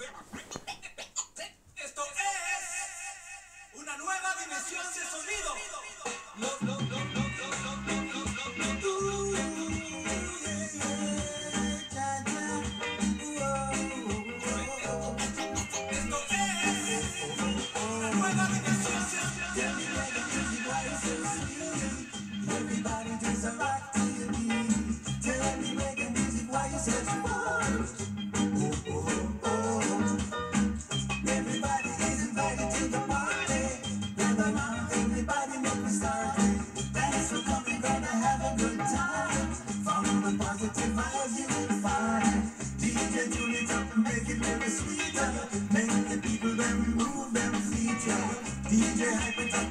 Yeah.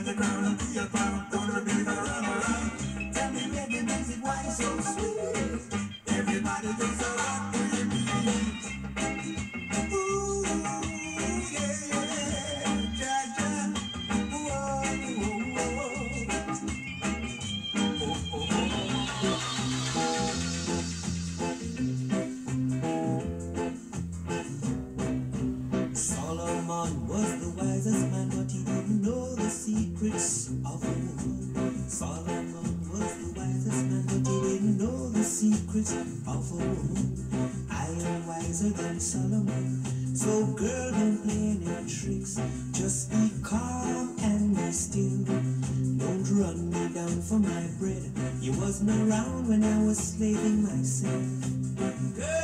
the ground. Secrets of a woman. Solomon was the wisest man, but he didn't know the secrets of a woman. I am wiser than Solomon, so girl, don't play any tricks. Just be calm and be still. Don't run me down for my bread. You wasn't around when I was slaving myself. Girl,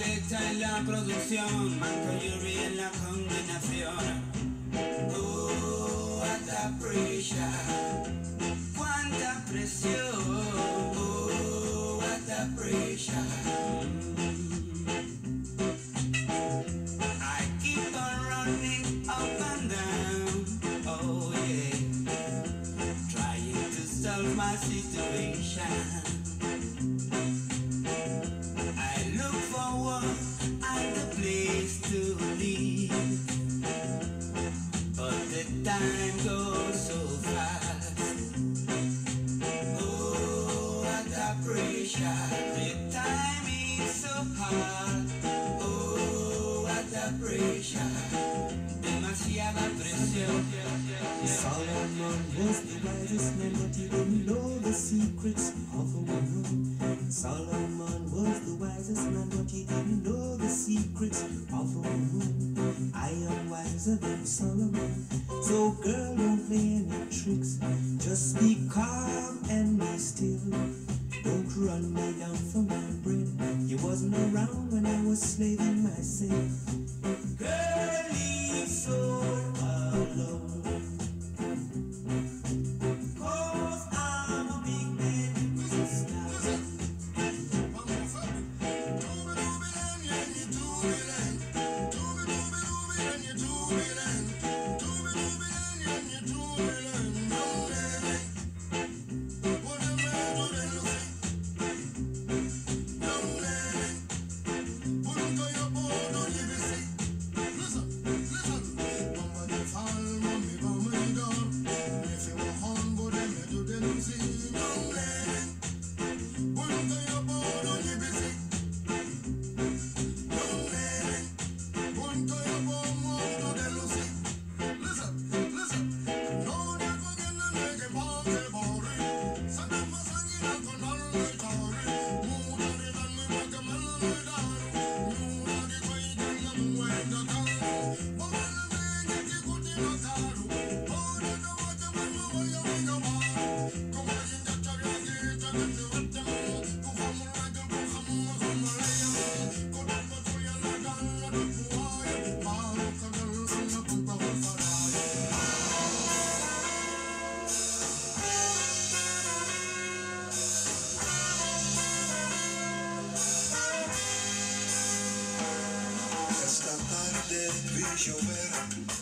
Selecta en la producción, Marco Yuri en la combinación. Uh, oh, cuánta pressure, cuánta presión. Uh, oh, cuánta pressure. I keep pressure! The time is so hard. Oh, what a pressure! Demasiada presión. Solomon was the wisest man, but he didn't know the secrets of a woman. Solomon was the wisest man, but he didn't know the secrets run me down for my bread. You wasn't around when I was slaving myself. Deve chover